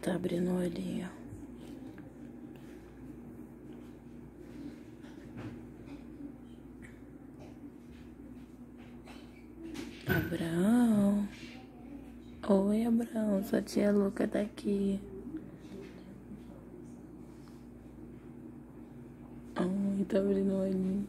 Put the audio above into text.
Tá abrindo o olhinho. Abraão. Oi, Abraão. Sua tia Luca tá aqui. Ai, tá abrindo o olhinho.